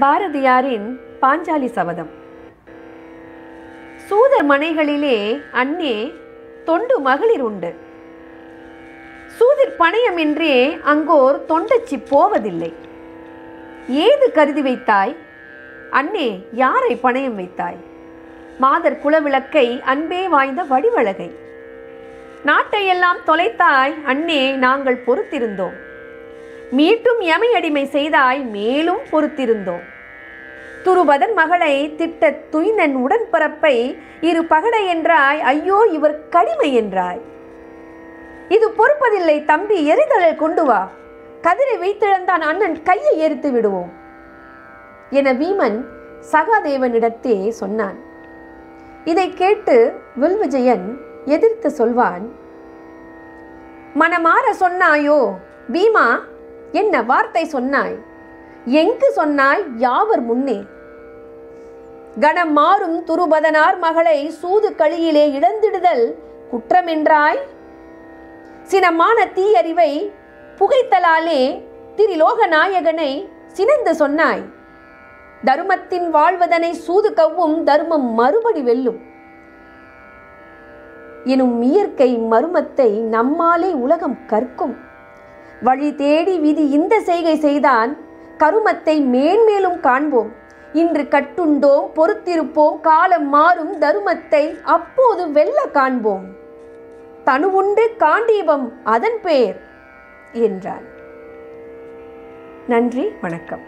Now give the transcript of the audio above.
பாரதியாரின் பாஞ்சாலி சபதம். சூதர் மனைகளிலே அன்னே தொண்டு மகளிர் உண்டு. சூதிர் பணையமின்றே அங்கோர் தொண்டச்சி போவதில்லை. ஏது கருதி வைத்தாய்? அன்னே யாரை பணையம் வைத்தாய்? மாதர் குலவிளக்கை அன்பே வாய்ந்த வடிவழகை. நாட்டையெல்லாம் தொலைத்தாய் அன்னே நாங்கள் பொறுத்திருந்தோம். மீட்டும் எமையடிமை செய்தாய் மேலும் பொறுத்திருந்தோம். துருபதன் மகளை திட்ட துய்னன் உடன்பரப்பை இரு பகடை என்றாய் ஐயோ இவர் கடிமை என்றாய். இது பொறுப்பதில்லை தம்பி எரிதழல் கொண்டு வா. கதிரை வைத்திழந்தான் அண்ணன் கையை எரித்து விடுவோம் என வீமன் சகாதேவனிடத்தே சொன்னான். இதை கேட்டு வில்விஜயன் எதிர்த்து சொல்வான் மனமாற சொன்னாயோ பீமா என்ன வார்த்தை சொன்னாய்? எங்கு சொன்னாய் யாவர் முன்னே? கணம் மாறும் துருபதனார் மகளை சூது களியிலே இழந்திடுதல் குற்றமென்றாய்? சினமான தீயறிவை புகைத்தலாலே திரிலோக நாயகனை சினந்து சொன்னாய். தருமத்தின் வாழ்வதனை சூது கவ்வும் தர்மம் மறுபடி வெல்லும். எனும் இயற்கை மருமத்தை நம்மாலே உலகம் கற்கும். வழி தேடி விதி இந்த செய்கை செய்தான். கருமத்தை மேன்மேலும் காண்போம். இன்று கட்டுண்டோம் பொறுத்திருப்போம் காலம் மாறும் தருமத்தை அப்போது வெல்ல காண்போம். தனுவுண்டு காண்டீபம் அதன் பெயர் என்றான். நன்றி வணக்கம்.